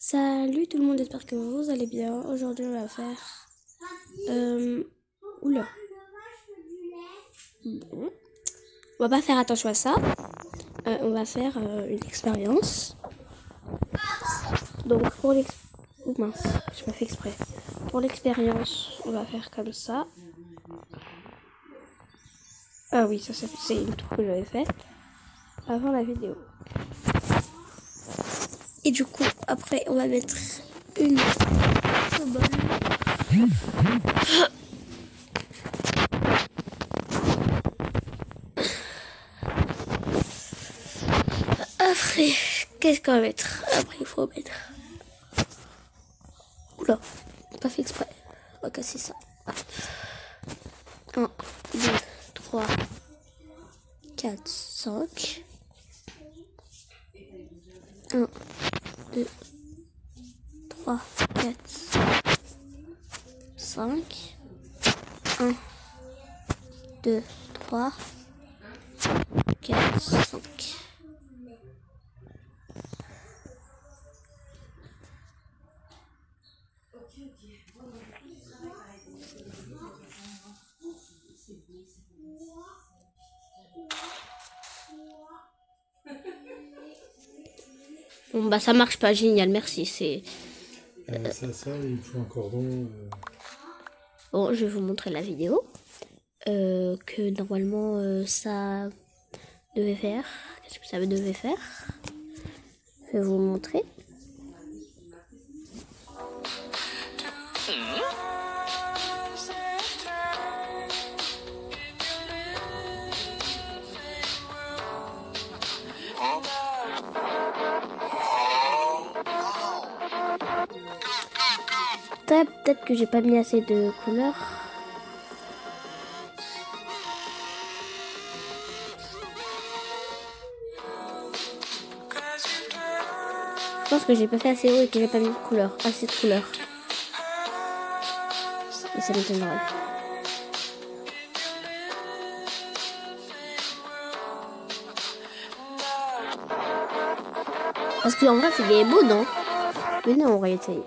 Salut tout le monde, j'espère que vous allez bien. Aujourd'hui, on va faire. Euh... Oula. On va pas faire attention à ça. Euh, on va faire euh, une expérience. Donc, pour l'expérience. Oh mince, je me fais exprès. Pour l'expérience, on va faire comme ça. Ah oui, ça, c'est une tour que j'avais faite avant la vidéo. Et du coup, après, on va mettre une Après, qu'est-ce qu'on va mettre Après, il faut mettre. Oula, pas fait exprès. On va casser ça. 1, 2, 3, 4, 5. 1, 2, 3, 4, 5. 1, 2, 3, 4, 5. Bon bah ça marche pas, génial, merci. C'est. Euh, ça, ça, il faut un cordon. Euh. Bon, je vais vous montrer la vidéo. Euh, que normalement euh, ça devait faire. Qu'est-ce que ça devait faire? Je vais vous montrer. Peut-être que j'ai pas mis assez de couleurs. Je pense que j'ai pas fait assez haut et que j'ai pas mis de couleurs, assez de couleurs. Et ça m'étonnerait. Parce qu'en vrai, c'est beau, non Mais non, on va essayer.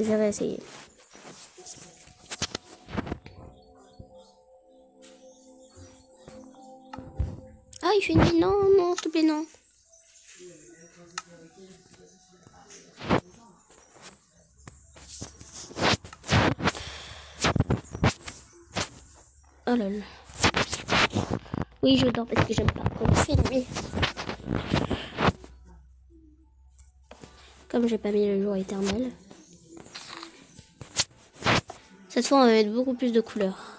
J'avais essayé. Ah, il fait nuit. Non, non, s'il te plaît, non. Oh là là. Oui, je dors parce que j'aime pas quand il fait nuit. Comme j'ai pas mis le jour éternel. Cette fois, on va mettre beaucoup plus de couleurs.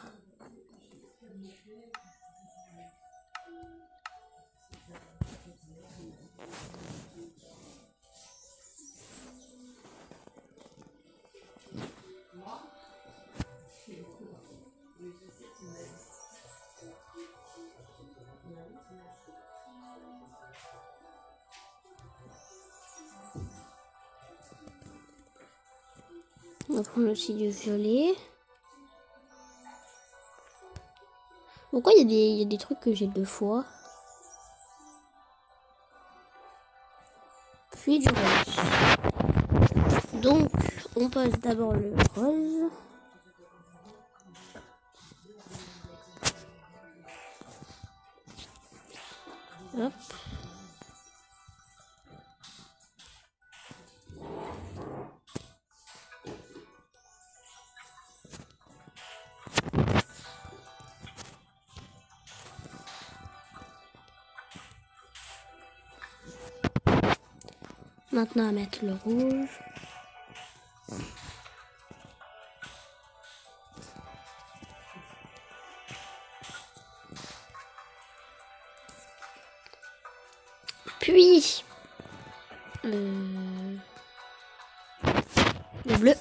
On va prendre aussi du violet. Pourquoi il y, y, a des trucs que j'ai deux fois Puis du rose. Donc, on pose d'abord le rose. Hop. Maintenant à mettre le rouge. Puis euh, le bleu.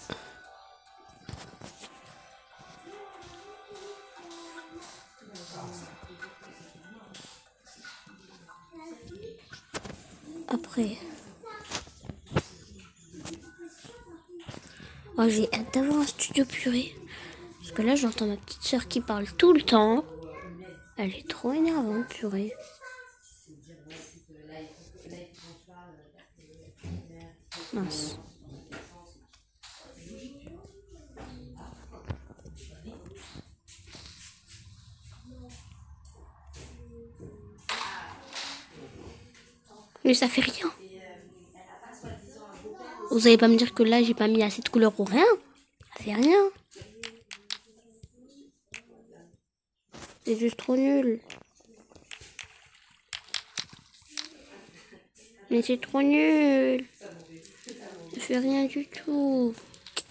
Après Oh, j'ai hâte d'avoir un studio purée. Parce que là, j'entends ma petite soeur qui parle tout le temps. Elle est trop énervante, purée. Mince. Mais ça fait rien. Vous allez pas me dire que là, j'ai pas mis assez de couleur ou rien. Ça fait rien. C'est juste trop nul. Mais c'est trop nul. Ça fait rien du tout.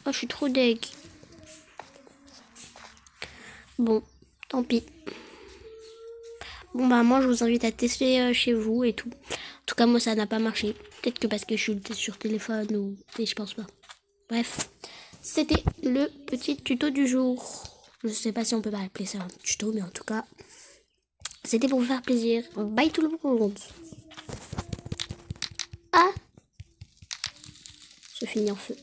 Oh, je suis trop deg. Bon, tant pis. Bon, bah, moi, je vous invite à tester euh, chez vous et tout. En tout cas, moi, ça n'a pas marché. Peut-être que parce que je suis sur téléphone ou. Mais je pense pas. Bref, c'était le petit tuto du jour. Je sais pas si on peut pas appeler ça un tuto, mais en tout cas, c'était pour vous faire plaisir. Bye tout le monde. Ah Se finit en feu.